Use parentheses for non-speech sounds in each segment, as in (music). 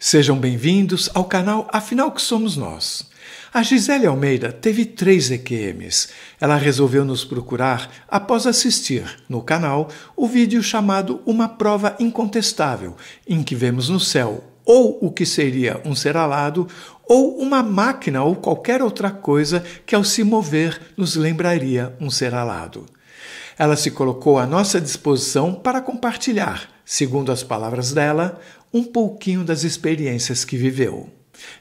Sejam bem-vindos ao canal Afinal que Somos Nós. A Gisele Almeida teve três EQMs. Ela resolveu nos procurar após assistir, no canal, o vídeo chamado Uma Prova Incontestável, em que vemos no céu ou o que seria um ser alado, ou uma máquina ou qualquer outra coisa que, ao se mover, nos lembraria um ser alado. Ela se colocou à nossa disposição para compartilhar, segundo as palavras dela, um pouquinho das experiências que viveu.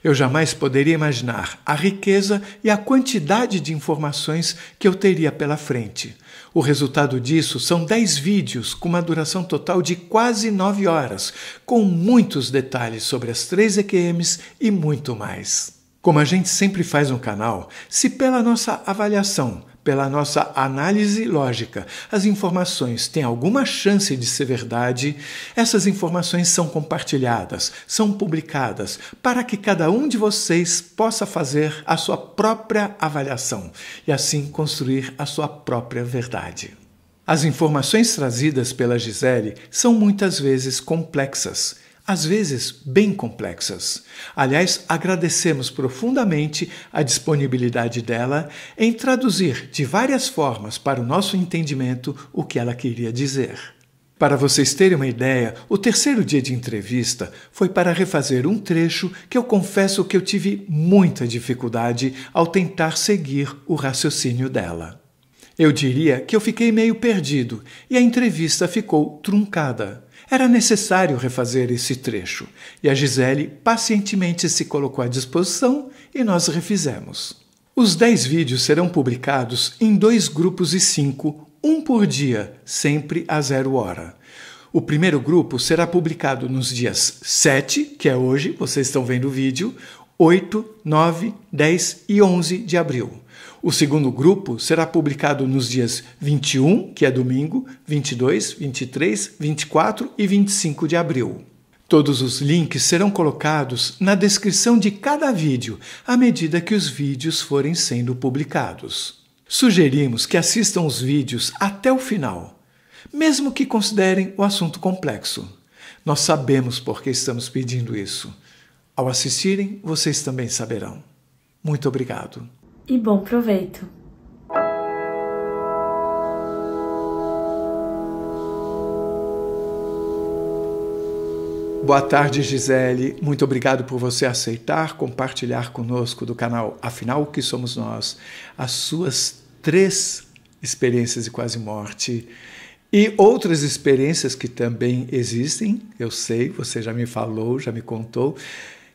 Eu jamais poderia imaginar a riqueza e a quantidade de informações que eu teria pela frente. O resultado disso são 10 vídeos com uma duração total de quase 9 horas, com muitos detalhes sobre as três EQMs e muito mais. Como a gente sempre faz no canal, se pela nossa avaliação pela nossa análise lógica, as informações têm alguma chance de ser verdade, essas informações são compartilhadas, são publicadas, para que cada um de vocês possa fazer a sua própria avaliação e assim construir a sua própria verdade. As informações trazidas pela Gisele são muitas vezes complexas às vezes bem complexas. Aliás, agradecemos profundamente a disponibilidade dela em traduzir de várias formas para o nosso entendimento o que ela queria dizer. Para vocês terem uma ideia, o terceiro dia de entrevista foi para refazer um trecho que eu confesso que eu tive muita dificuldade ao tentar seguir o raciocínio dela. Eu diria que eu fiquei meio perdido e a entrevista ficou truncada. Era necessário refazer esse trecho, e a Gisele pacientemente se colocou à disposição e nós refizemos. Os dez vídeos serão publicados em dois grupos e cinco, um por dia, sempre a zero hora. O primeiro grupo será publicado nos dias 7, que é hoje, vocês estão vendo o vídeo, 8, 9, 10 e 11 de abril. O segundo grupo será publicado nos dias 21, que é domingo, 22, 23, 24 e 25 de abril. Todos os links serão colocados na descrição de cada vídeo à medida que os vídeos forem sendo publicados. Sugerimos que assistam os vídeos até o final, mesmo que considerem o assunto complexo. Nós sabemos por que estamos pedindo isso. Ao assistirem, vocês também saberão. Muito obrigado e bom proveito! Boa tarde, Gisele. Muito obrigado por você aceitar compartilhar conosco do canal Afinal, o que somos nós? As suas três experiências de quase morte e outras experiências que também existem, eu sei, você já me falou, já me contou.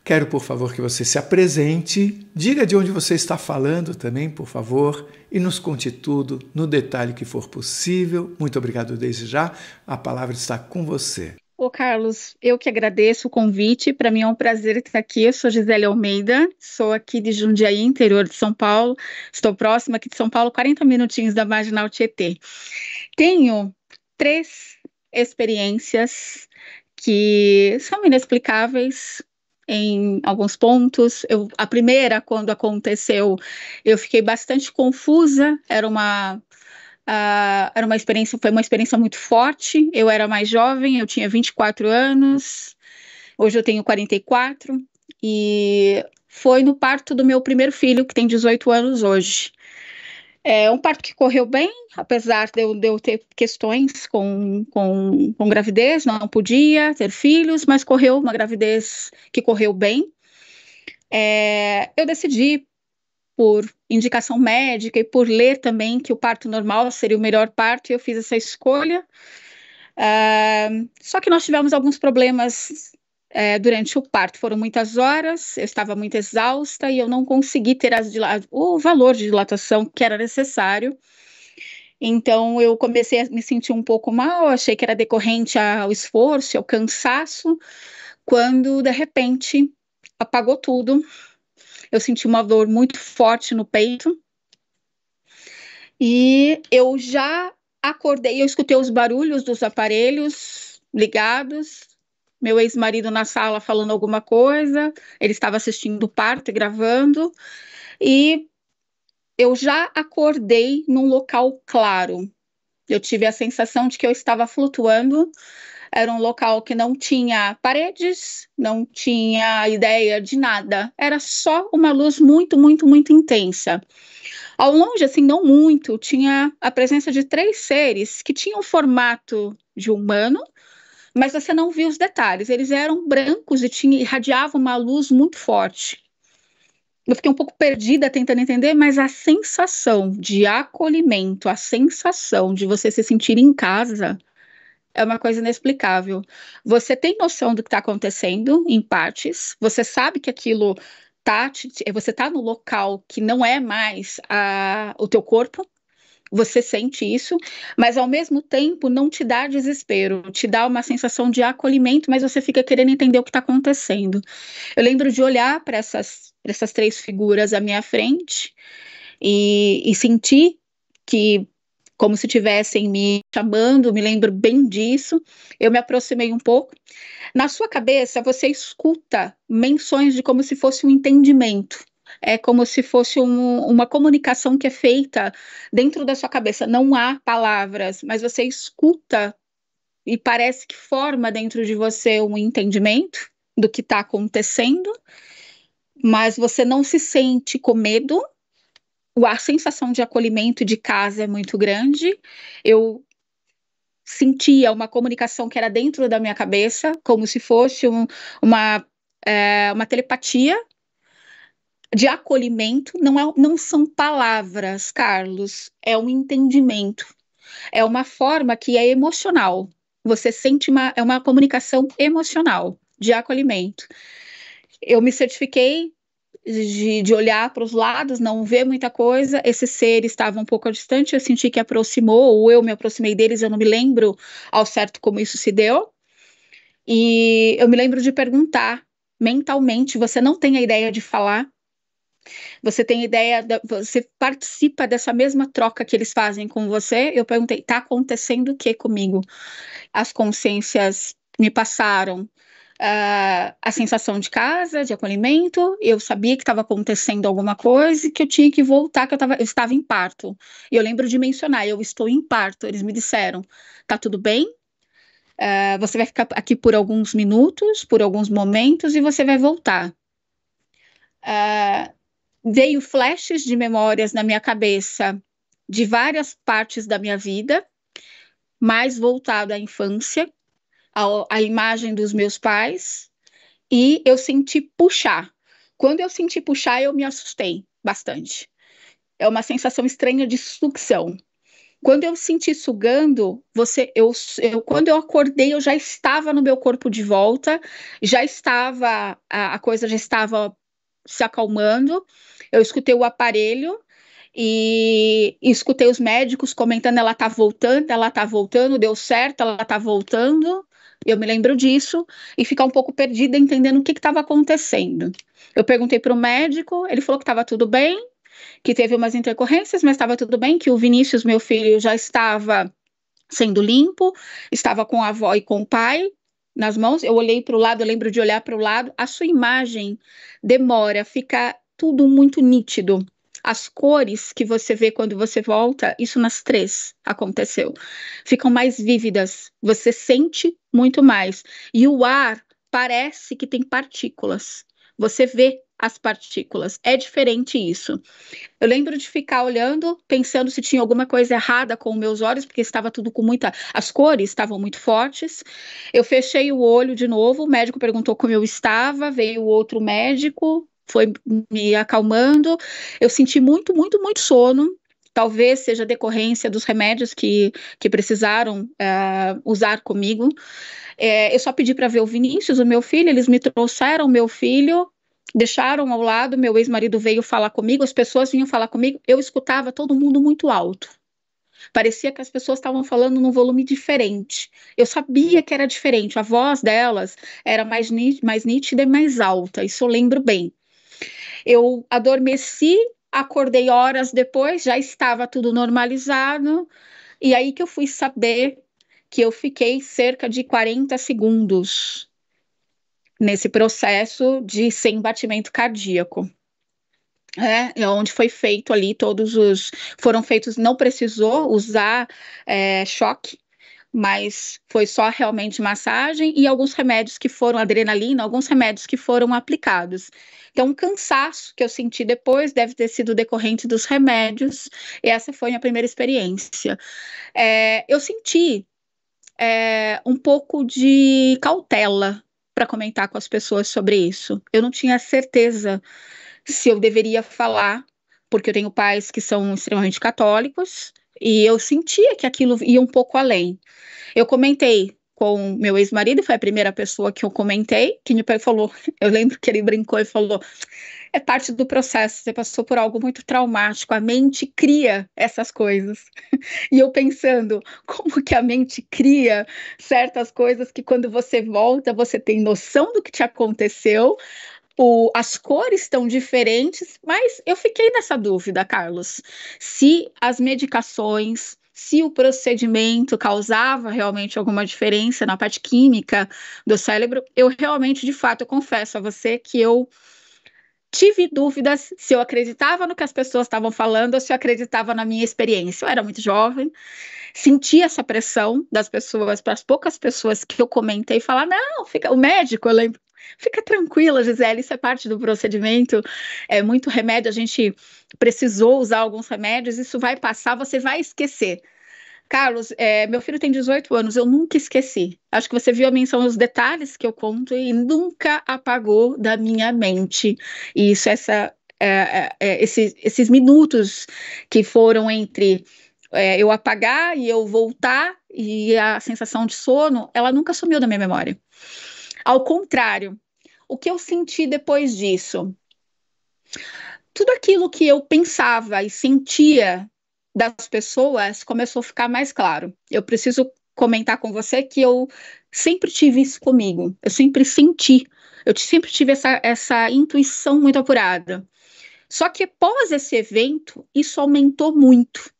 Quero, por favor, que você se apresente, diga de onde você está falando também, por favor, e nos conte tudo no detalhe que for possível. Muito obrigado desde já. A palavra está com você. Ô Carlos, eu que agradeço o convite. Para mim é um prazer estar aqui. Eu sou Gisele Almeida, sou aqui de Jundiaí, interior de São Paulo. Estou próxima aqui de São Paulo, 40 minutinhos da Marginal Tietê. Tenho três experiências que são inexplicáveis, em alguns pontos. Eu, a primeira, quando aconteceu, eu fiquei bastante confusa. Era uma uh, era uma experiência, foi uma experiência muito forte. Eu era mais jovem, eu tinha 24 anos. Hoje eu tenho 44 e foi no parto do meu primeiro filho, que tem 18 anos hoje. É um parto que correu bem, apesar de eu, de eu ter questões com, com, com, gravidez, não podia ter filhos, mas correu uma gravidez que correu bem. É, eu decidi, por indicação médica e por ler também que o parto normal seria o melhor parto, e eu fiz essa escolha. Uh, só que nós tivemos alguns problemas é, durante o parto. Foram muitas horas, eu estava muito exausta e eu não consegui ter as, o valor de dilatação que era necessário. Então eu comecei a me sentir um pouco mal, achei que era decorrente ao esforço, ao cansaço, quando de repente apagou tudo. Eu senti uma dor muito forte no peito. E eu já acordei, eu escutei os barulhos dos aparelhos ligados, meu ex-marido na sala falando alguma coisa, ele estava assistindo o parto e gravando, e eu já acordei num local claro. Eu tive a sensação de que eu estava flutuando Era um local que não tinha paredes, não tinha ideia de nada. Era só uma luz muito, muito, muito intensa. Ao longe, assim, não muito, tinha a presença de três seres que tinham o formato de humano, mas você não via os detalhes. Eles eram brancos e tinha, irradiavam uma luz muito forte. Eu fiquei um pouco perdida tentando entender, mas a sensação de acolhimento, a sensação de você se sentir em casa, é uma coisa inexplicável. Você tem noção do que está acontecendo em partes, você sabe que aquilo tá, você está no local que não é mais a, o teu corpo, você sente isso, mas ao mesmo tempo não te dá desespero, te dá uma sensação de acolhimento, mas você fica querendo entender o que está acontecendo. Eu lembro de olhar para essas, essas três figuras à minha frente e, e sentir que como se tivessem me chamando, me lembro bem disso. Eu me aproximei um pouco. Na sua cabeça, você escuta menções de como se fosse um entendimento. É como se fosse um, uma comunicação que é feita dentro da sua cabeça. Não há palavras, mas você escuta e parece que forma dentro de você um entendimento do que está acontecendo, mas você não se sente com medo, a sensação de acolhimento de casa é muito grande. Eu sentia uma comunicação que era dentro da minha cabeça, como se fosse um, uma, é, uma telepatia de acolhimento. Não, é, não são palavras, Carlos, é um entendimento. É uma forma que é emocional. Você sente uma, é uma comunicação emocional de acolhimento. Eu me certifiquei de, de olhar para os lados, não ver muita coisa. Esse ser estava um pouco distante, eu senti que aproximou, ou eu me aproximei deles, eu não me lembro ao certo como isso se deu. E eu me lembro de perguntar mentalmente: você não tem a ideia de falar? Você tem ideia, de, você participa dessa mesma troca que eles fazem com você? Eu perguntei: está acontecendo o que comigo? As consciências me passaram uh, a sensação de casa, de acolhimento. Eu sabia que estava acontecendo alguma coisa e que eu tinha que voltar, que eu, tava, eu estava em parto. E eu lembro de mencionar: eu estou em parto. Eles me disseram: tá tudo bem? Uh, você vai ficar aqui por alguns minutos, por alguns momentos, e você vai voltar. Uh, veio flashes de memórias na minha cabeça de várias partes da minha vida, mais voltado à infância, a imagem dos meus pais e eu senti puxar. Quando eu senti puxar, eu me assustei bastante. É uma sensação estranha de sucção. Quando eu senti sugando, você, eu, eu, quando eu acordei, eu já estava no meu corpo de volta, já estava, a, a coisa já estava se acalmando. Eu escutei o aparelho e, e escutei os médicos comentando: ela tá voltando, ela tá voltando, deu certo, ela tá voltando. Eu me lembro disso e ficar um pouco perdida entendendo o que estava acontecendo. Eu perguntei para o médico, ele falou que estava tudo bem, que teve umas intercorrências, mas estava tudo bem, que o Vinícius, meu filho, já estava sendo limpo, estava com a avó e com o pai nas mãos. Eu olhei para o lado, eu lembro de olhar para o lado, a sua imagem demora, fica tudo muito nítido as cores que você vê quando você volta, isso nas três aconteceu, ficam mais vívidas, você sente muito mais. E o ar parece que tem partículas. Você vê as partículas. É diferente isso. Eu lembro de ficar olhando, pensando se tinha alguma coisa errada com meus olhos, porque estava tudo com muita. As cores estavam muito fortes. Eu fechei o olho de novo, o médico perguntou como eu estava, veio outro médico, foi me acalmando. Eu senti muito, muito, muito sono. Talvez seja decorrência dos remédios que, que precisaram uh, usar comigo. É, eu só pedi para ver o Vinícius, o meu filho, eles me trouxeram meu filho, deixaram ao lado, meu ex-marido veio falar comigo, as pessoas vinham falar comigo, eu escutava todo mundo muito alto. Parecia que as pessoas estavam falando num volume diferente. Eu sabia que era diferente, a voz delas era mais, mais nítida e mais alta, isso eu lembro bem. Eu adormeci, acordei horas depois, já estava tudo normalizado, e aí que eu fui saber que eu fiquei cerca de 40 segundos nesse processo de sem batimento cardíaco. É, é, onde foi feito ali todos os foram feitos não precisou usar é, choque mas foi só realmente massagem e alguns remédios que foram adrenalina, alguns remédios que foram aplicados. Então, um cansaço que eu senti depois deve ter sido decorrente dos remédios, e essa foi a minha primeira experiência. É, eu senti é, um pouco de cautela para comentar com as pessoas sobre isso. Eu não tinha certeza se eu deveria falar, porque eu tenho pais que são extremamente católicos, e eu sentia que aquilo ia um pouco além. Eu comentei com meu ex-marido, foi a primeira pessoa que eu comentei, que pai falou, (laughs) eu lembro que ele brincou e falou, é parte do processo, você passou por algo muito traumático, a mente cria essas coisas. (laughs) E eu pensando, como que a mente cria certas coisas que quando você volta, você tem noção do que te aconteceu, o, as cores estão diferentes, mas eu fiquei nessa dúvida, Carlos, se as medicações, se o procedimento causava realmente alguma diferença na parte química do cérebro, eu realmente, de fato, eu confesso a você que eu tive dúvidas se eu acreditava no que as pessoas estavam falando ou se eu acreditava na minha experiência. Eu era muito jovem, senti essa pressão das pessoas, para as poucas pessoas que eu comentei, falar: não, fica, o médico, eu lembro, Fica tranquila, Gisele, isso é parte do procedimento. É muito remédio, a gente precisou usar alguns remédios, isso vai passar, você vai esquecer. Carlos, é, meu filho tem 18 anos, eu nunca esqueci. Acho que você viu a menção os detalhes que eu conto e nunca apagou da minha mente. E isso, essa, é, é, é esses, esses minutos que foram entre é, eu apagar e eu voltar e a sensação de sono, ela nunca sumiu da minha memória. Ao contrário, o que eu senti depois disso? Tudo aquilo que eu pensava e sentia das pessoas começou a ficar mais claro. Eu preciso comentar com você que eu sempre tive isso comigo, eu sempre senti, eu sempre tive essa, essa intuição muito apurada. Só que após esse evento, isso aumentou muito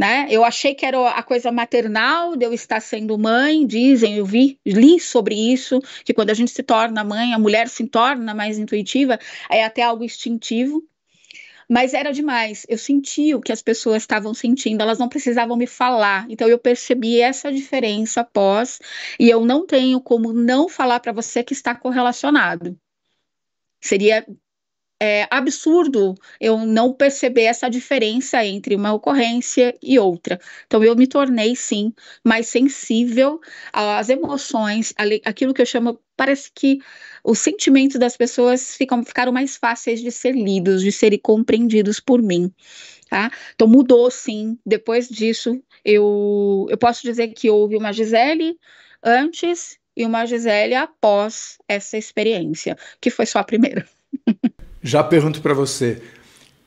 né? Eu achei que era a coisa maternal de eu estar sendo mãe, dizem, eu vi, li sobre isso, que quando a gente se torna mãe, a mulher se torna mais intuitiva, é até algo instintivo. Mas era demais, eu senti o que as pessoas estavam sentindo, elas não precisavam me falar. Então eu percebi essa diferença após, e eu não tenho como não falar para você que está correlacionado. Seria é absurdo eu não perceber essa diferença entre uma ocorrência e outra. Então, eu me tornei, sim, mais sensível às emoções, aquilo que eu chamo. Parece que os sentimentos das pessoas ficam, ficaram mais fáceis de ser lidos, de serem compreendidos por mim. Tá? Então, mudou, sim. Depois disso, eu, eu posso dizer que houve uma Gisele antes e uma Gisele após essa experiência, que foi só a primeira. (laughs) Já pergunto para você: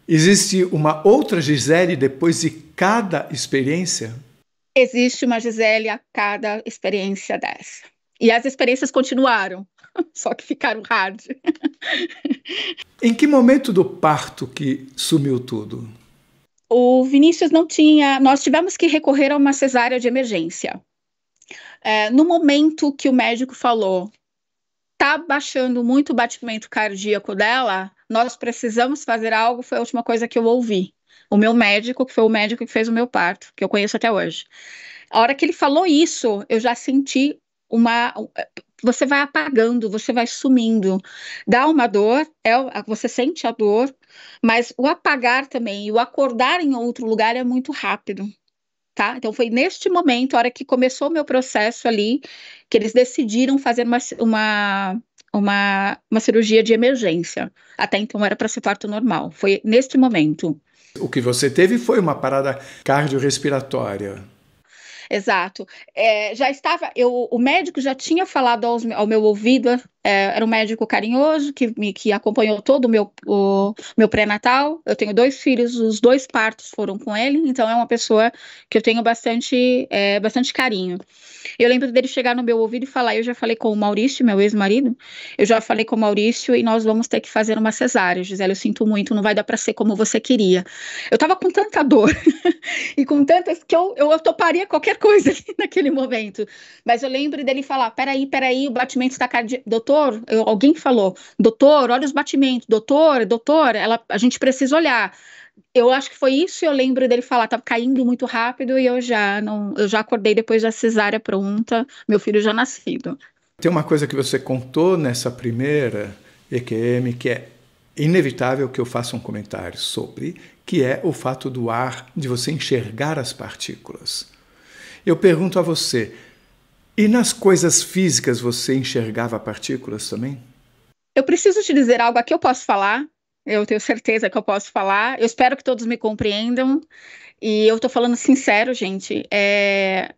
existe uma outra Gisele depois de cada experiência? Existe uma Gisele a cada experiência dessa. E as experiências continuaram, (laughs) só que ficaram hard. (laughs) em que momento do parto que sumiu tudo? O Vinícius não tinha. Nós tivemos que recorrer a uma cesárea de emergência. É, no momento que o médico falou, tá baixando muito o batimento cardíaco dela, nós precisamos fazer algo, foi a última coisa que eu ouvi. O meu médico, que foi o médico que fez o meu parto, que eu conheço até hoje. A hora que ele falou isso, eu já senti uma. Você vai apagando, você vai sumindo. Dá uma dor, é, você sente a dor, mas o apagar também o acordar em outro lugar é muito rápido. Tá? Então foi neste momento, a hora que começou o meu processo ali, que eles decidiram fazer uma, uma uma, uma cirurgia de emergência. Até então era para ser parto normal. Foi neste momento. O que você teve foi uma parada cardiorrespiratória. Exato. É, já estava, eu, o médico já tinha falado aos, ao meu ouvido, é, era um médico carinhoso que me que acompanhou todo o meu, o, meu pré-natal. Eu tenho dois filhos, os dois partos foram com ele, então é uma pessoa que eu tenho bastante, é, bastante carinho. Eu lembro dele chegar no meu ouvido e falar: Eu já falei com o Maurício, meu ex-marido, eu já falei com o Maurício e nós vamos ter que fazer uma cesárea. Gisele, eu sinto muito, não vai dar para ser como você queria. Eu tava com tanta dor (laughs) e com tantas que eu, eu toparia qualquer coisa (laughs) naquele momento. Mas eu lembro dele falar: Peraí, peraí, o batimento está cardíaco. Eu, alguém falou: Doutor, olha os batimentos. Doutor, doutor, ela, a gente precisa olhar eu acho que foi isso. Eu lembro dele falar, tava caindo muito rápido e eu já não, eu já acordei depois da cesárea pronta, meu filho já nascido. Tem uma coisa que você contou nessa primeira EQM que é inevitável que eu faça um comentário sobre, que é o fato do ar, de você enxergar as partículas. Eu pergunto a você, e nas coisas físicas você enxergava partículas também? Eu preciso te dizer algo aqui, eu posso falar? Eu tenho certeza que eu posso falar. Eu espero que todos me compreendam. E eu estou falando sincero, gente. É...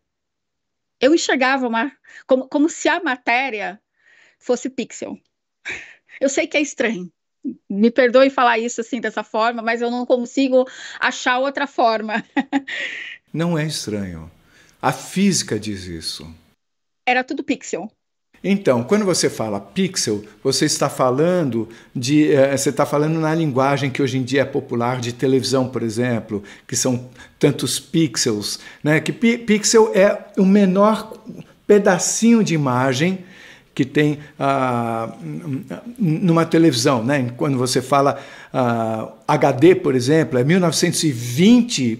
Eu enxergava uma... como, como se a matéria fosse pixel. Eu sei que é estranho, me perdoe falar isso assim dessa forma, mas eu não consigo achar outra forma. (laughs) não é estranho. A física diz isso. Era tudo pixel. Então, quando você fala pixel, você está falando de, eh, você está falando na linguagem que hoje em dia é popular de televisão, por exemplo, que são tantos pixels, né? Que pixel é o menor pedacinho de imagem que tem ah, numa televisão, né? Quando você fala ah, HD, por exemplo, é 1920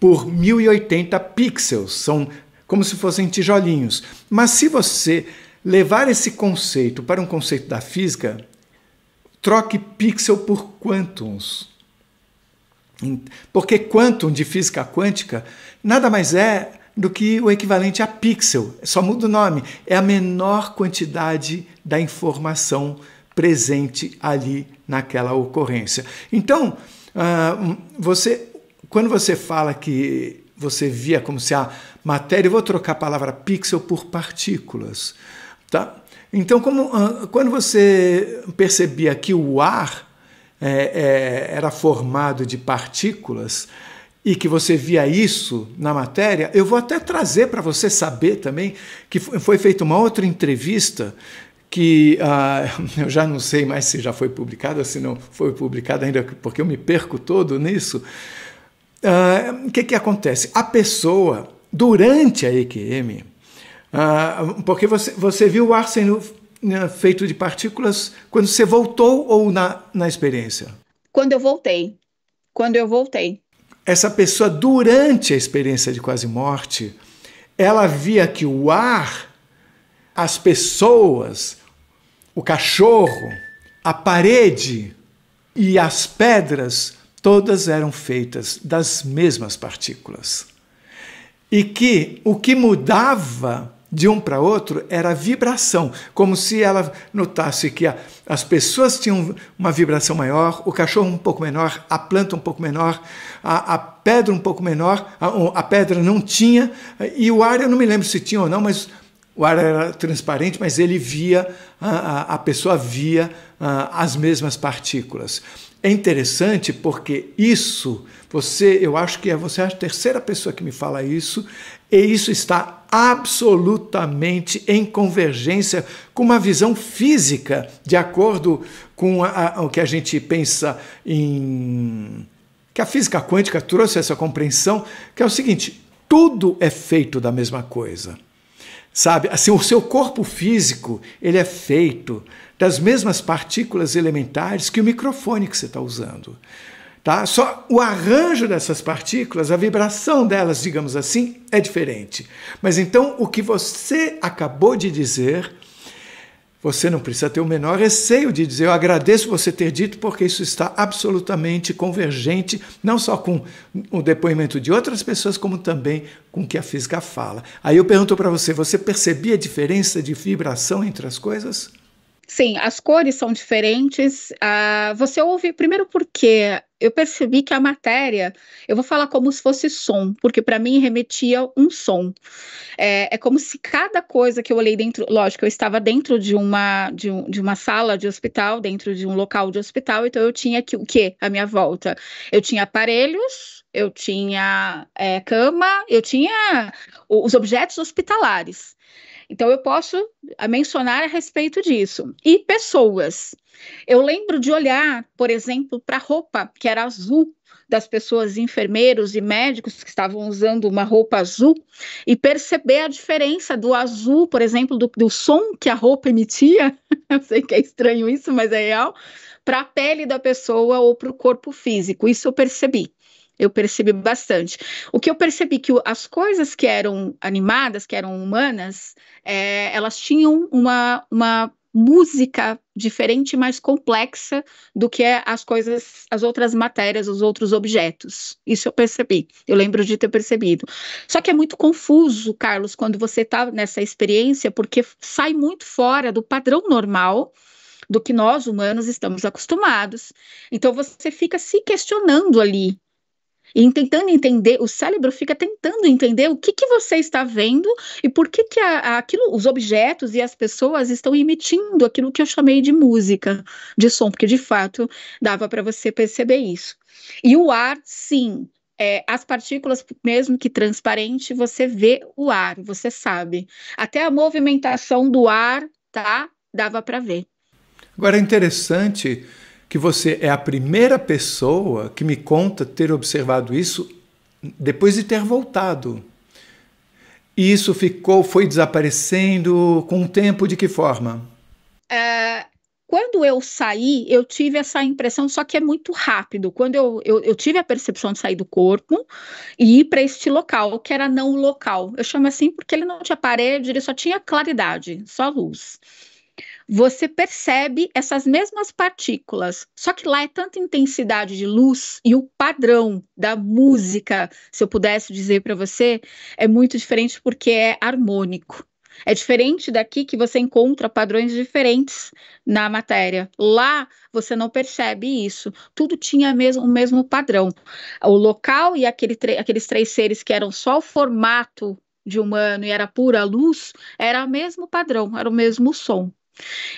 por 1080 pixels, são como se fossem tijolinhos. Mas se você levar esse conceito para um conceito da física, troque pixel por quantums. Porque quantum de física quântica nada mais é do que o equivalente a pixel. Só muda o nome. É a menor quantidade da informação presente ali naquela ocorrência. Então, uh, você, quando você fala que você via como se a matéria, eu vou trocar a palavra pixel por partículas, tá? Então, como, uh, quando você percebia que o ar é, é, era formado de partículas, e que você via isso na matéria, eu vou até trazer para você saber também que foi feita uma outra entrevista que uh, (laughs) eu já não sei mais se já foi publicada, se não foi publicada ainda, porque eu me perco todo nisso. Uh, o que, que acontece? A pessoa, durante a EQM, ah, porque você, você viu o ar sendo né, feito de partículas quando você voltou ou na, na experiência? Quando eu voltei. Quando eu voltei essa pessoa, durante a experiência de quase morte, ela via que o ar, as pessoas, o cachorro, a parede e as pedras, todas eram feitas das mesmas partículas. E que o que mudava de um para outro era a vibração, como se ela notasse que a, as pessoas tinham uma vibração maior, o cachorro um pouco menor, a planta um pouco menor, a, a pedra um pouco menor, a, a, pedra não tinha, e o ar eu não me lembro se tinha ou não, mas o ar era transparente, mas ele via, a, pessoa via as mesmas partículas. É interessante porque isso, você, eu acho que é você é a terceira pessoa que me fala isso, e isso está absolutamente em convergência com uma visão física, de acordo com a, a, o que a gente pensa em. que a física quântica trouxe essa compreensão, que é o seguinte: tudo é feito da mesma coisa. Sabe? Assim, o seu corpo físico, ele é feito das mesmas partículas elementares que o microfone que você está usando. Tá? Só o arranjo dessas partículas, a vibração delas, digamos assim, é diferente. Mas então o que você acabou de dizer, você não precisa ter o menor receio de dizer. Eu agradeço você ter dito, porque isso está absolutamente convergente, não só com o depoimento de outras pessoas, como também com o que a física fala. Aí eu pergunto para você: você percebia a diferença de vibração entre as coisas? Sim, as cores são diferentes. Uh, você ouve, primeiro porque eu percebi que a matéria, eu vou falar como se fosse som, porque para mim remetia um som. É, é, como se cada coisa que eu olhei dentro, lógico, eu estava dentro de uma, de, um, de uma sala de hospital, dentro de um local de hospital, então eu tinha que, o que à minha volta? Eu tinha aparelhos, eu tinha é, cama, eu tinha os objetos hospitalares. Então eu posso mencionar a respeito disso. E pessoas. Eu lembro de olhar, por exemplo, para a roupa que era azul das pessoas, enfermeiros e médicos que estavam usando uma roupa azul e perceber a diferença do azul, por exemplo, do, do som que a roupa emitia. (laughs) Eu sei que é estranho isso, mas é real. Para a pele da pessoa ou para o corpo físico. Isso eu percebi eu percebi bastante. O que eu percebi que as coisas que eram animadas, que eram humanas, é, elas tinham uma, uma música diferente, mais complexa do que as coisas, as outras matérias, os outros objetos. Isso eu percebi. Eu lembro de ter percebido. Só que é muito confuso, Carlos, quando você está nessa experiência, porque sai muito fora do padrão normal do que nós humanos estamos acostumados. Então você fica se questionando ali e tentando entender, o cérebro fica tentando entender o que, que você está vendo e por que, que a, aquilo, os objetos e as pessoas estão emitindo aquilo que eu chamei de música, de som, porque de fato dava para você perceber isso. E o ar, sim, é, as partículas, mesmo que transparente, você vê o ar, você sabe. Até a movimentação do ar, tá? Dava para ver. Agora é interessante que você é a primeira pessoa que me conta ter observado isso depois de ter voltado. E isso ficou, foi desaparecendo com o tempo de que forma? É, quando eu saí, eu tive essa impressão, só que é muito rápido. Quando eu, eu, eu tive a percepção de sair do corpo e ir para este local, que era não local. Eu chamo assim porque ele não tinha parede, ele só tinha claridade, só luz você percebe essas mesmas partículas, só que lá é tanta intensidade de luz e o padrão da música, se eu pudesse dizer para você, é muito diferente porque é harmônico. É diferente daqui que você encontra padrões diferentes na matéria. Lá você não percebe isso. Tudo tinha mesmo, o mesmo padrão. O local e aquele, aqueles três seres que eram só o formato de humano e era pura luz, era o mesmo padrão, era o mesmo som.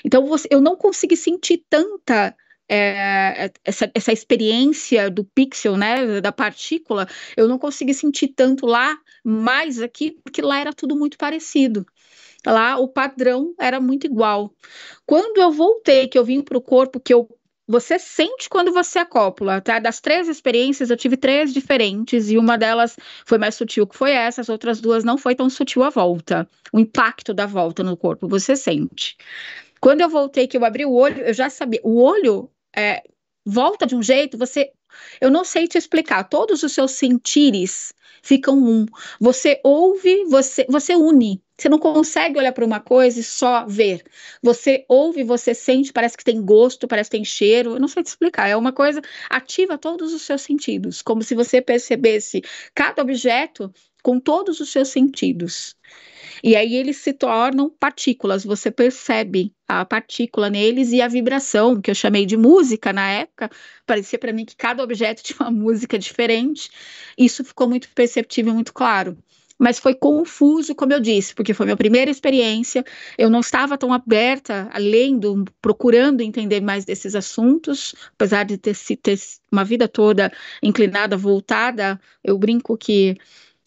Então, você, eu não consegui sentir tanta é, essa, essa experiência do pixel, né, da partícula, eu não consegui sentir tanto lá, mais aqui, porque lá era tudo muito parecido. Lá o padrão era muito igual. Quando eu voltei, que eu vim para o corpo, que eu você sente quando você acopla, tá? Das três experiências, eu tive três diferentes e uma delas foi mais sutil que foi essa, as outras duas não foi tão sutil a volta. O impacto da volta no corpo, você sente. Quando eu voltei, que eu abri o olho, eu já sabia. O olho é, volta de um jeito, você. Eu não sei te explicar. Todos os seus sentires ficam um. Você ouve, você, você une. Você não consegue olhar para uma coisa e só ver. Você ouve, você sente, parece que tem gosto, parece que tem cheiro. Eu não sei te explicar. É uma coisa ativa todos os seus sentidos, como se você percebesse cada objeto com todos os seus sentidos. E aí eles se tornam partículas, você percebe a partícula neles e a vibração, que eu chamei de música na época, parecia para mim que cada objeto (laughs) tinha uma música diferente. Isso ficou muito perceptível, muito claro mas foi confuso, como eu disse, porque foi minha primeira experiência. Eu não estava tão aberta, lendo, procurando entender mais desses assuntos, apesar de ter, ter uma vida toda inclinada, voltada. Eu brinco que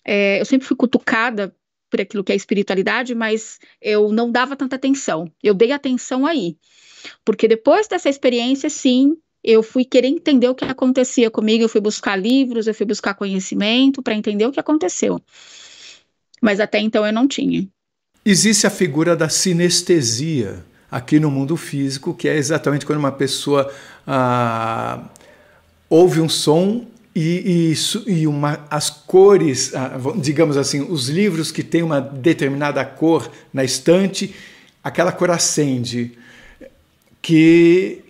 é, eu sempre fui cutucada por aquilo que é espiritualidade, mas eu não dava tanta atenção. Eu dei atenção aí. Porque depois dessa experiência, sim, eu fui querer entender o que acontecia comigo, eu fui buscar livros, eu fui buscar conhecimento para entender o que aconteceu. Mas até então eu não tinha. Existe a figura da sinestesia aqui no mundo físico, que é exatamente quando uma pessoa ah, ouve um som e, e, e uma, as cores, ah, digamos assim, os livros que têm uma determinada cor na estante, aquela cor acende, que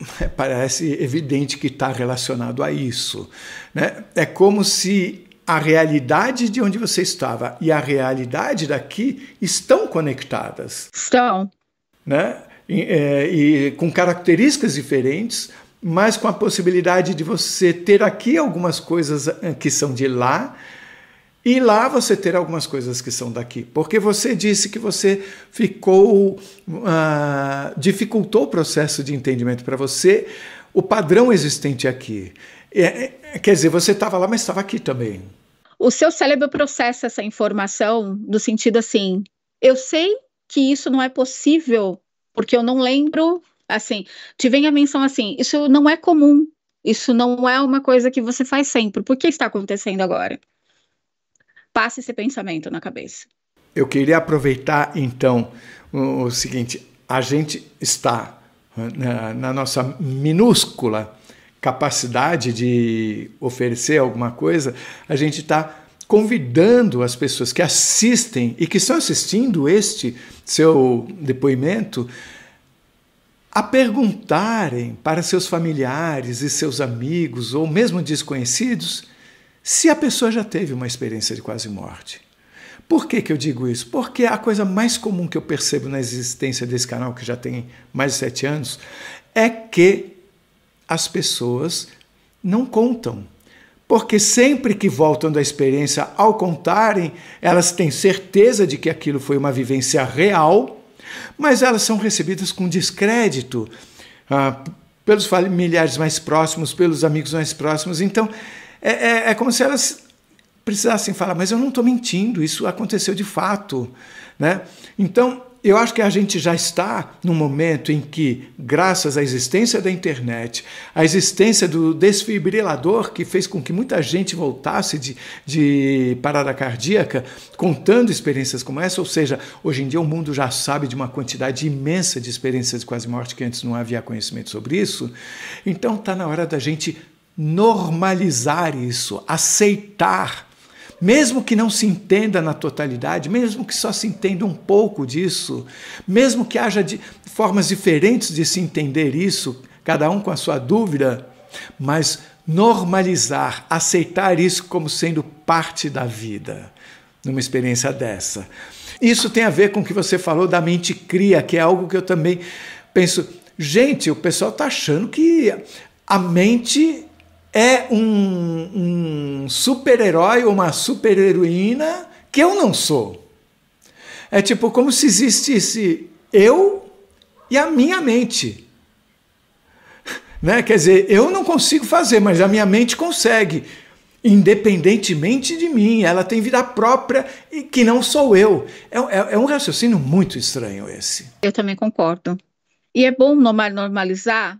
(laughs) parece evidente que está relacionado a isso. Né? É como se a realidade de onde você estava e a realidade daqui estão conectadas. Estão. Né? E, é, e com características diferentes, mas com a possibilidade de você ter aqui algumas coisas eh, que são de lá e lá você ter algumas coisas que são daqui. Porque você disse que você ficou. Uh, dificultou o processo de entendimento para você, o padrão existente aqui. É, é, quer dizer, você estava lá, mas estava aqui também. O seu cérebro processa essa informação no sentido assim: Eu sei que isso não é possível, porque eu não lembro, assim, te vem a menção assim, isso não é comum, isso não é uma coisa que você faz sempre. Por que está acontecendo agora? Passe esse pensamento na cabeça. Eu queria aproveitar então o, o seguinte: a gente está na, na nossa minúscula capacidade de oferecer alguma coisa, a gente está convidando as pessoas que assistem e que estão assistindo este seu depoimento a perguntarem para seus familiares e seus amigos, ou mesmo desconhecidos, se a pessoa já teve uma experiência de quase morte. Por que, que eu digo isso? Porque a coisa mais comum que eu percebo na existência desse canal, que já tem mais de sete anos, é que as pessoas não contam. Porque sempre que voltam da experiência, ao contarem, elas têm certeza de que aquilo foi uma vivência real, mas elas são recebidas com descrédito ah, pelos familiares mais próximos, pelos amigos mais próximos. Então, é, é, é como se elas precisassem falar, mas eu não estou mentindo, isso aconteceu de fato. Né? Então, eu acho que a gente já está num momento em que, graças à existência da internet, à existência do desfibrilador, que fez com que muita gente voltasse de, de parada cardíaca, contando experiências como essa, ou seja, hoje em dia o mundo já sabe de uma quantidade imensa de experiências de quase morte que antes não havia conhecimento sobre isso. Então está na hora da gente normalizar isso, aceitar mesmo que não se entenda na totalidade, mesmo que só se entenda um pouco disso, mesmo que haja de formas diferentes de se entender isso, cada um com a sua dúvida, mas normalizar, aceitar isso como sendo parte da vida, numa experiência dessa. Isso tem a ver com o que você falou da mente cria, que é algo que eu também penso. Gente, o pessoal está achando que a mente é um, um super-herói ou uma super-heroína que eu não sou. É tipo como se existisse eu e a minha mente. Né? Quer dizer, eu não consigo fazer, mas a minha mente consegue. Independentemente de mim, ela tem vida própria e que não sou eu. É, é, é um raciocínio muito estranho esse. Eu também concordo. E é bom normalizar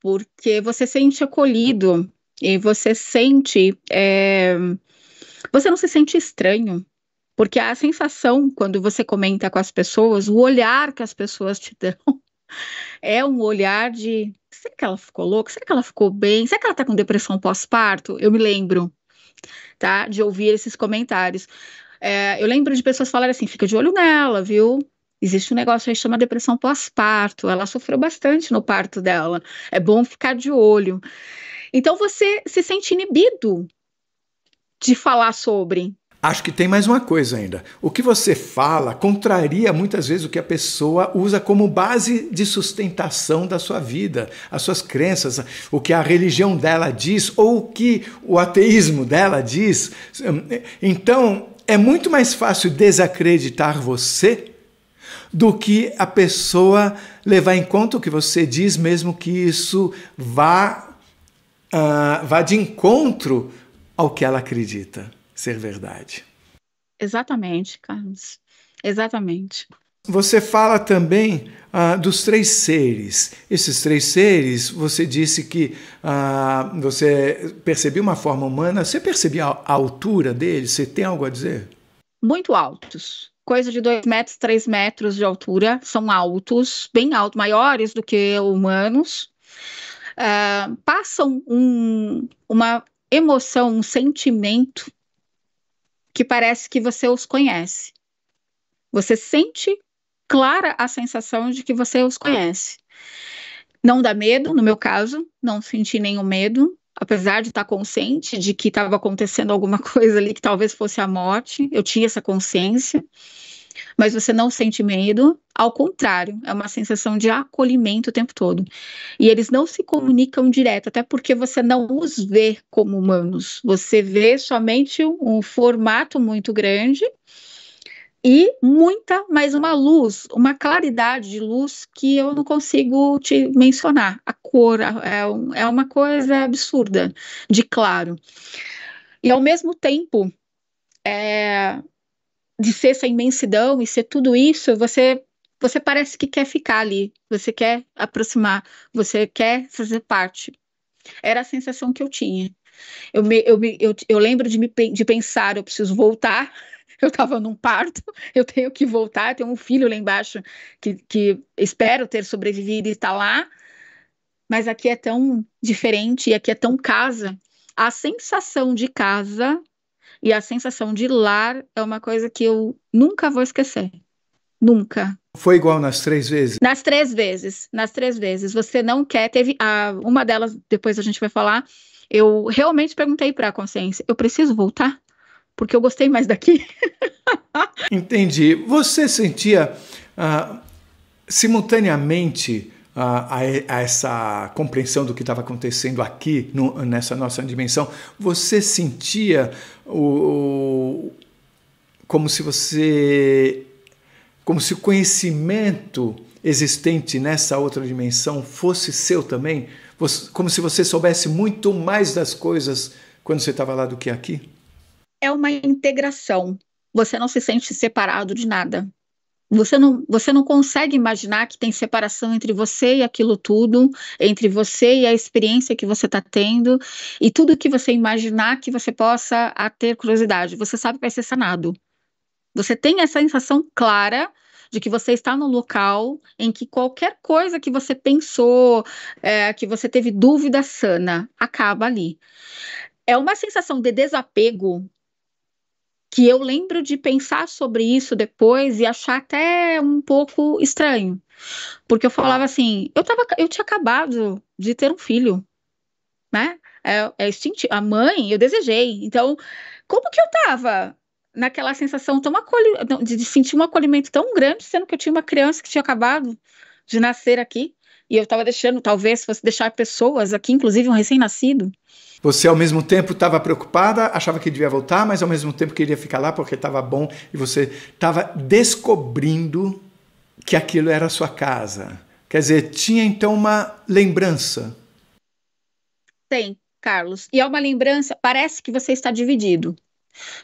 porque você sente acolhido e você sente. É... Você não se sente estranho, porque a sensação, quando você comenta com as pessoas, o olhar que as pessoas te (laughs) dão, é um olhar de. Será que ela ficou louca? Será que ela ficou bem? Será que ela tá com depressão pós-parto? Eu me lembro, tá? De ouvir esses comentários. É, eu lembro de pessoas falarem assim: fica de olho nela, viu? Existe um negócio aí que chama depressão pós-parto. Ela sofreu bastante no parto dela. É bom ficar de olho. Então você se sente inibido de falar sobre. Acho que tem mais uma coisa ainda. O que você fala contraria muitas vezes o que a pessoa usa como base de sustentação da sua vida, as suas crenças, o que a religião dela diz ou o que o ateísmo dela diz. Então, é muito mais fácil desacreditar você do que a pessoa levar em conta o que você diz, mesmo que isso vá uh, vá de encontro ao que ela acredita ser verdade. Exatamente, Carlos. Exatamente. Você fala também uh, dos três seres. Esses três seres, você disse que uh, você percebia uma forma humana. Você percebia a, altura deles? Você tem algo a dizer? Muito altos. Coisa de dois metros, três metros de altura. São altos, bem altos, maiores do que humanos uh, passam um, uma emoção, um sentimento que parece que você os conhece. Você sente clara a sensação de que você os conhece. Não dá medo, no meu caso, não senti nenhum medo, apesar de estar consciente de que estava acontecendo alguma (laughs) coisa ali que talvez fosse a morte, eu tinha essa consciência mas você não sente medo, ao contrário, é uma sensação de acolhimento o tempo todo. E eles não se comunicam direto, até porque você não os vê como humanos, você vê somente um formato muito grande e muita, mas uma luz, uma claridade de luz que eu não consigo te mencionar. A cor é, é uma coisa absurda de claro. E ao mesmo tempo, é, de ser essa imensidão e ser tudo isso, você você parece que quer ficar ali, você quer aproximar, você quer fazer parte. Era a sensação que eu tinha. Eu, me, eu, me, eu, eu lembro de, me, de pensar, eu preciso voltar. (laughs) Eu estava num parto, (laughs) eu tenho que voltar. Eu tenho um filho lá embaixo que, que espero ter sobrevivido e está lá. Mas aqui é tão diferente aqui é tão casa. A sensação de casa e a sensação de lar é uma coisa que eu nunca vou esquecer. Nunca. Foi igual nas três vezes? Nas três vezes. Nas três vezes. Você não quer. Teve. A, uma delas, depois a gente vai falar. Eu realmente perguntei para a consciência: eu preciso voltar? Porque eu gostei mais daqui. (laughs) Entendi. Você sentia uh, simultaneamente a, a, essa compreensão do que estava acontecendo aqui no, nessa nossa dimensão, você sentia o, como se você, como se o conhecimento existente nessa outra dimensão fosse seu também, como se você soubesse muito mais das coisas quando você estava lá do que aqui? É uma integração. Você não se sente separado de nada. Você não, você não consegue imaginar que tem separação entre você e aquilo tudo, entre você e a experiência que você está tendo, e tudo que você imaginar que você possa ter curiosidade, você sabe que vai ser sanado. Você tem essa sensação clara de que você está no local em que qualquer coisa que você pensou, é, que você teve dúvida sana, acaba ali. É uma sensação de desapego que eu lembro de pensar sobre isso depois e achar até um pouco estranho. Porque eu falava assim, eu, tava, eu tinha acabado de ter um filho, né? É, é instintivo. A mãe, eu desejei. Então, como que eu tava naquela sensação tão acolhi... de sentir um acolhimento tão grande, sendo que eu tinha uma criança que tinha acabado de nascer aqui? E eu estava deixando, talvez, fosse deixar pessoas aqui, inclusive um recém-nascido, você, ao mesmo tempo, estava preocupada, achava que devia voltar, mas ao mesmo tempo queria ficar lá porque estava bom e você estava descobrindo que aquilo era a sua casa. Quer dizer, tinha então uma lembrança. Tem, Carlos. E é uma lembrança, parece que você está dividido.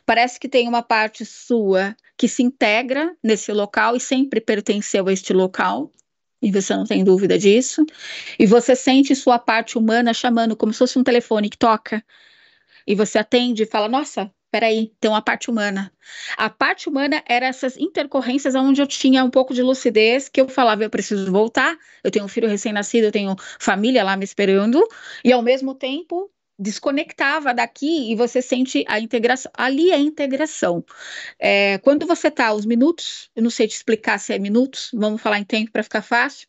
Parece que tem uma parte sua que se integra nesse local e sempre pertenceu a este local, e você não tem dúvida disso, e você sente sua parte humana chamando como se fosse um telefone que toca, e você atende e fala: Nossa, peraí, tem uma parte humana. A parte humana era essas intercorrências onde eu tinha um pouco de lucidez, que eu falava: Eu preciso voltar, eu tenho um filho recém-nascido, eu tenho família lá me esperando, e ao mesmo tempo desconectava daqui e você sente a integração. Ali é integração. É, quando você está os minutos, eu não sei te explicar se é minutos, vamos falar em tempo para ficar fácil.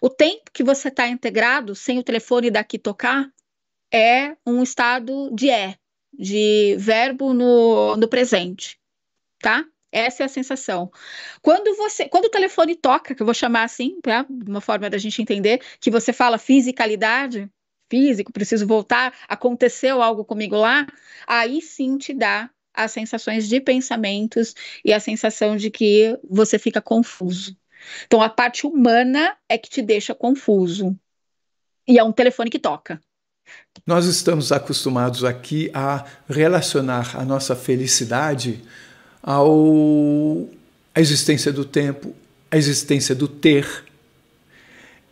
O tempo que você está integrado, sem o telefone daqui tocar, é um estado de é, de verbo no, no presente, tá? Essa é a sensação. Quando você, quando o telefone toca, que eu vou chamar assim, tá? uma forma da gente entender, que você fala fisicalidade, físico, preciso voltar, aconteceu algo comigo lá, aí sim te dá as sensações de pensamentos e a sensação de que você fica confuso. Então, a parte humana é que te deixa confuso. E é um telefone que toca. Nós estamos acostumados aqui a relacionar a nossa felicidade ao a existência do tempo, a existência do ter,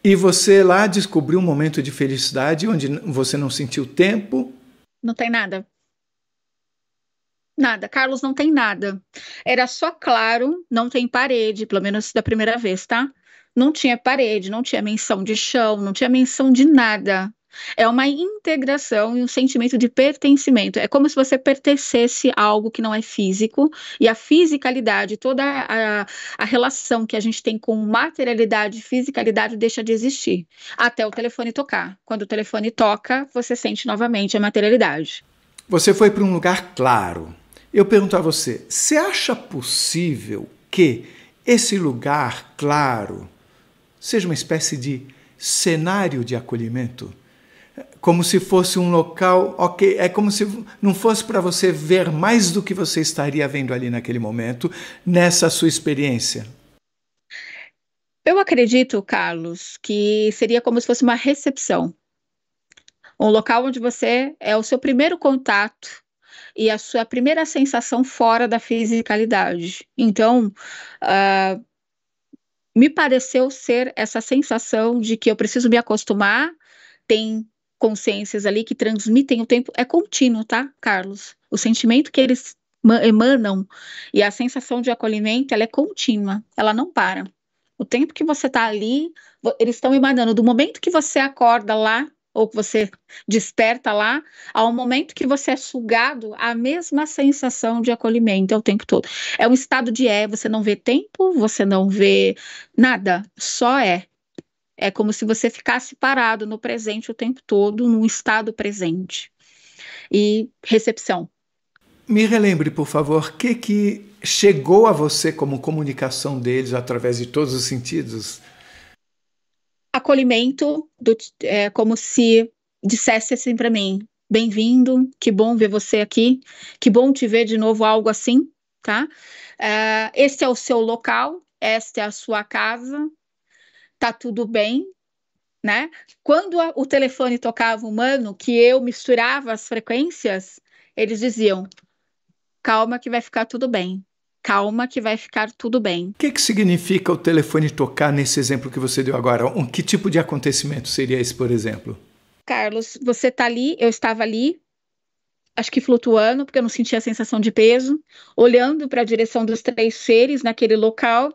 e você lá descobriu um momento de felicidade onde você não sentiu tempo? Não tem nada. Nada, Carlos, não tem nada. Era só claro, não tem parede, pelo menos da primeira vez, tá? Não tinha parede, não tinha menção de chão, não tinha menção de nada. É uma integração e um sentimento de pertencimento. É como se você pertencesse a algo que não é físico, e a fisicalidade, toda a, a relação que a gente tem com materialidade e fisicalidade deixa de existir, até o telefone tocar. Quando o telefone toca, você sente novamente a materialidade. Você foi para um lugar claro. Eu pergunto a você: você acha possível que esse lugar claro seja uma espécie de cenário de acolhimento? Como se fosse um local, ok, é como se não fosse para você ver mais do que você estaria vendo ali naquele momento, nessa sua experiência. Eu acredito, Carlos, que seria como se fosse uma recepção. Um local onde você é o seu primeiro contato e a sua primeira sensação fora da fisicalidade. Então, uh, me pareceu ser essa sensação de que eu preciso me acostumar, tem consciências ali que transmitem o tempo, é contínuo, tá, Carlos? O sentimento que eles emanam e a sensação de acolhimento, ela é contínua, ela não para. O tempo que você está ali, eles estão emanando do momento que você acorda lá ou que você desperta lá, ao momento que você é sugado, a mesma sensação de acolhimento é o tempo todo. É um estado de é, você não vê tempo, você não vê nada, só é. É como se você ficasse parado no presente o tempo todo, num estado presente. E recepção. Me relembre, por favor, o que, que chegou a você como comunicação deles através de todos os sentidos? acolhimento, do, é, como se dissesse assim para mim: bem-vindo, que bom ver você aqui, que bom te ver de novo, algo assim, tá? Uh, este é o seu local, esta é a sua casa, tá tudo bem, né? Quando a, o telefone tocava humano, que eu misturava as frequências, eles diziam: calma que vai ficar tudo bem calma que vai ficar tudo bem. O que, que significa o telefone tocar nesse exemplo que você deu agora? Um, que tipo de acontecimento seria esse, por exemplo? Carlos, você está ali, eu estava ali, acho que flutuando, porque eu não sentia a sensação de peso, olhando para a direção dos três seres naquele local,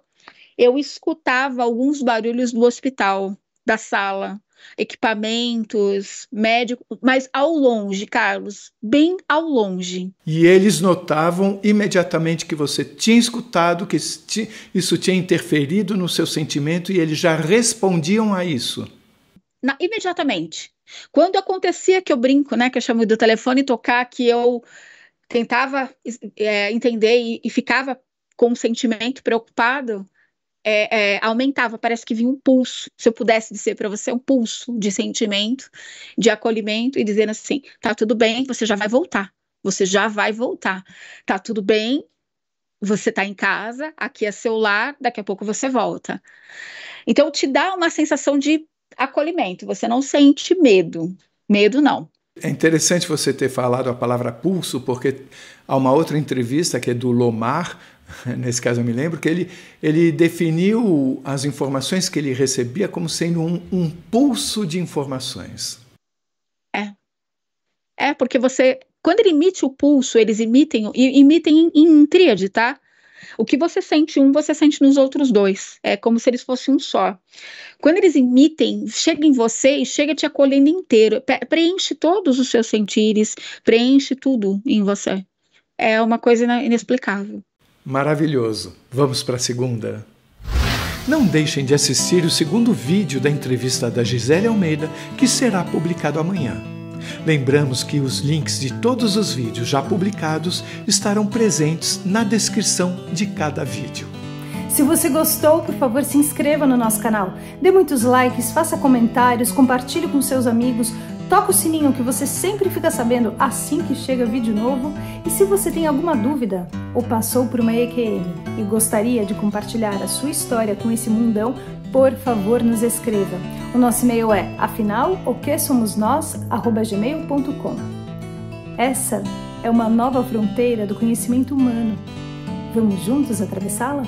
eu escutava alguns barulhos do hospital, da sala equipamentos, médicos, mas ao longe, Carlos, bem ao longe. E eles notavam imediatamente que você tinha escutado, que isso tinha interferido no seu sentimento e eles já respondiam a isso. Na, imediatamente. Quando acontecia que eu brinco, né, que eu chamo do telefone tocar, que eu tentava é, entender e, e ficava com um sentimento preocupado, é, é, aumentava, parece que vinha um pulso, se eu pudesse dizer para você, um pulso de sentimento, de acolhimento, e dizendo assim: tá tudo bem, você já vai voltar, você já vai voltar, tá tudo bem, você tá em casa, aqui é seu lar, daqui a pouco você volta. Então, te dá uma sensação de acolhimento, você não sente medo, medo não. É interessante você ter falado a palavra pulso, porque há uma outra entrevista que é do Lomar, (laughs) nesse caso eu me lembro, que ele, ele definiu as informações que ele recebia como sendo um, um pulso de informações. É. É, porque você. Quando ele emite o pulso, eles emitem, emitem em, em tríade, tá? O que você sente um, você sente nos outros dois. É como se eles fossem um só. Quando eles emitem, chega em você e chega te acolhendo inteiro. Preenche todos os seus sentires, preenche tudo em você. É uma coisa inexplicável. Maravilhoso. Vamos para a segunda. Não deixem de assistir o segundo vídeo da entrevista da Gisele Almeida, que será publicado amanhã. Lembramos que os links de todos os vídeos já publicados estarão presentes na descrição de cada vídeo. Se você gostou, por favor, se inscreva no nosso canal. Dê muitos likes, faça comentários, compartilhe com seus amigos, Toca o sininho que você sempre fica sabendo assim que chega vídeo novo. E se você tem alguma dúvida ou passou por uma EQM e gostaria de compartilhar a sua história com esse mundão, por favor nos escreva. O nosso e-mail é afinal o que somos nós gmail.com. Essa é uma nova fronteira do conhecimento humano. Vamos juntos atravessá-la?